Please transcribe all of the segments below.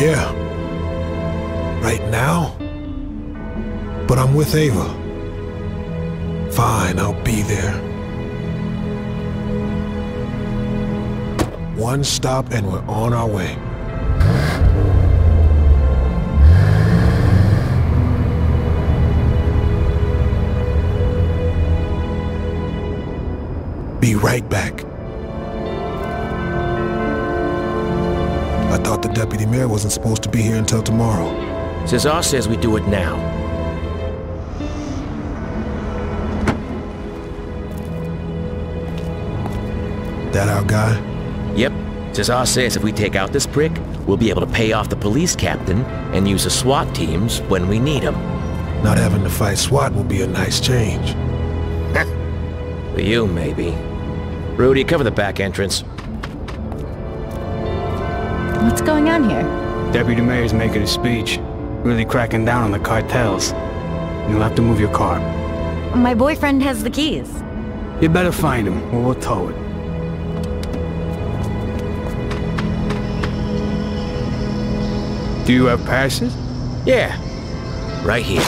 Yeah. Right now? But I'm with Ava. Fine, I'll be there. One stop and we're on our way. Be right back. Thought the deputy mayor wasn't supposed to be here until tomorrow. Cesar says we do it now. That our guy? Yep. Cesar says if we take out this prick, we'll be able to pay off the police captain and use the SWAT teams when we need them. Not having to fight SWAT will be a nice change. For you, maybe. Rudy, cover the back entrance. What's going on here? Deputy Mayor's making a speech, really cracking down on the cartels. You'll have to move your car. My boyfriend has the keys. You better find him, or we'll tow it. Do you have passes? Yeah. Right here.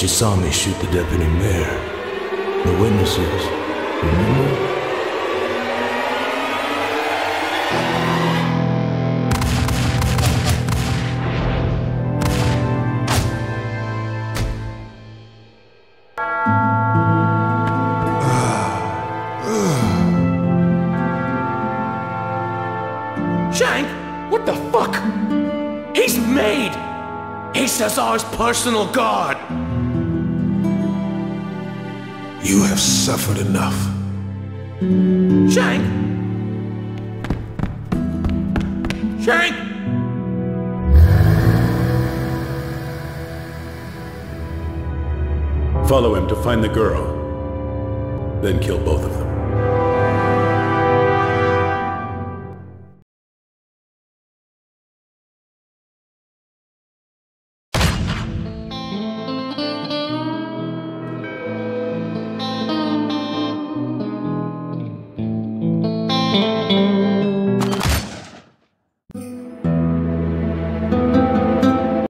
She saw me shoot the deputy mayor. The witnesses, remember? Shank, what the fuck? He's made! He's Cesar's oh, personal guard! You have suffered enough. Shank! Shank! Follow him to find the girl. Then kill both of them.